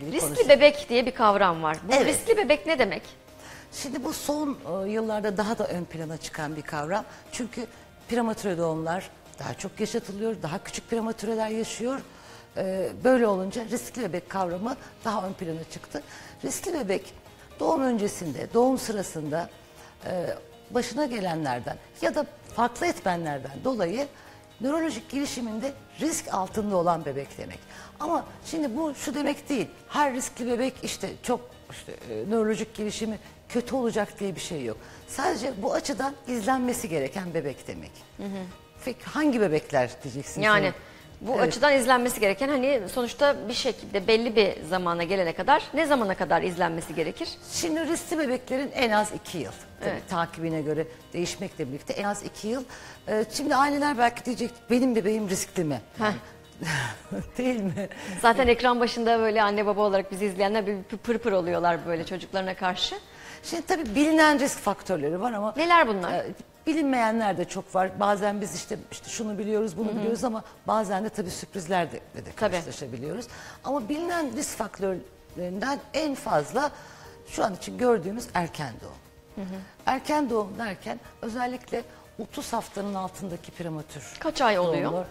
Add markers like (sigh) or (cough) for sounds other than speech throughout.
Riskli konuşalım. bebek diye bir kavram var. Bu Evet. riskli bebek ne demek? Şimdi bu son e, yıllarda daha da ön plana çıkan bir kavram. Çünkü prematüre doğumlar daha çok yaşatılıyor, daha küçük prematüreler yaşıyor. E, Böyle olunca riskli bebek kavramı daha ön plana çıktı. Riskli bebek doğum öncesinde, doğum sırasında e, başına gelenlerden ya da farklı etmenlerden dolayı nörolojik gelişiminde risk altında olan bebek demek. Ama şimdi bu şu demek değil. Her riskli bebek işte çok işte e, nörolojik gelişimi kötü olacak diye bir şey yok. Sadece bu açıdan izlenmesi gereken bebek demek. Peki hangi bebekler diyeceksin? Yani sen? Bu Evet. açıdan izlenmesi gereken hani sonuçta bir şekilde belli bir zamana gelene kadar ne zamana kadar izlenmesi gerekir? Şimdi riskli bebeklerin en az iki yıl. Tabii Evet. takibine göre değişmekle birlikte en az iki yıl. Ee, şimdi aileler belki diyecek benim bebeğim riskli mi? Heh. (laughs) Değil mi? Zaten ekran başında böyle anne baba olarak bizi izleyenler bir pır pır oluyorlar böyle çocuklarına karşı. Şimdi tabii bilinen risk faktörleri var ama Neler bunlar? e, bilinmeyenler de çok var. Bazen biz işte işte şunu biliyoruz, bunu biliyoruz ama bazen de tabii sürprizlerle de, de Tabii. karşılaşabiliyoruz. Ama bilinen risk faktörlerinden en fazla şu an için gördüğümüz erken doğum. Erken doğum derken özellikle 30 haftanın altındaki prematür. Kaç ay oluyor? doğumlar.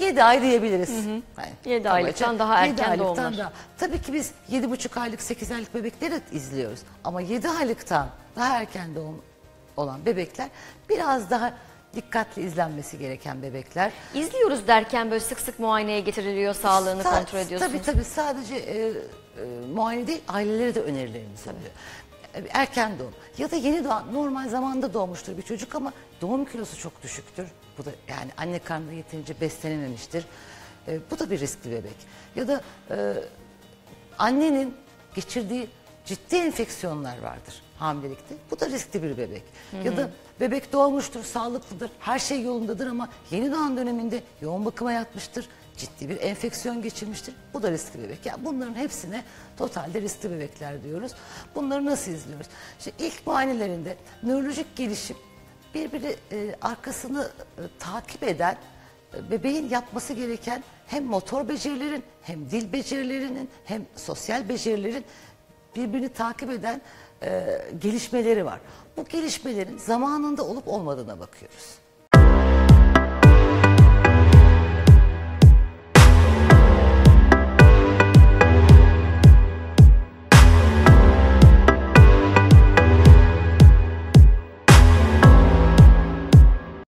7 ay diyebiliriz. Yani Yedi kabaca aylıktan daha yedi erken aylıktan doğumlar. daha- Tabii ki biz 7,5 aylık 8 aylık bebekleri de izliyoruz. Ama 7 aylıktan daha erken doğum olan bebekler biraz daha dikkatli izlenmesi gereken bebekler. İzliyoruz derken böyle sık sık muayeneye getiriliyor, sağlığını Sa- kontrol ediyorsunuz. Tabii tabii sadece e, e, muayene değil ailelere de önerilerimiz oluyor. E, Erken doğum ya da yeni doğan normal zamanda doğmuştur bir çocuk ama doğum kilosu çok düşüktür. Bu da yani anne karnında yeterince beslenememiştir. E, bu da bir riskli bebek. Ya da e, annenin geçirdiği ciddi enfeksiyonlar vardır hamilelikte. Bu da riskli bir bebek. Ya da bebek doğmuştur, sağlıklıdır, her şey yolundadır ama yeni doğan döneminde yoğun bakıma yatmıştır, ciddi bir enfeksiyon geçirmiştir. Bu da riskli bebek. Yani bunların hepsine totalde riskli bebekler diyoruz. Bunları nasıl izliyoruz? İşte ilk muayenelerinde nörolojik gelişim birbiri e, arkasını e, takip eden e, bebeğin yapması gereken hem motor becerilerin hem dil becerilerinin hem sosyal becerilerin birbirini takip eden e, gelişmeleri var. Bu gelişmelerin zamanında olup olmadığına bakıyoruz.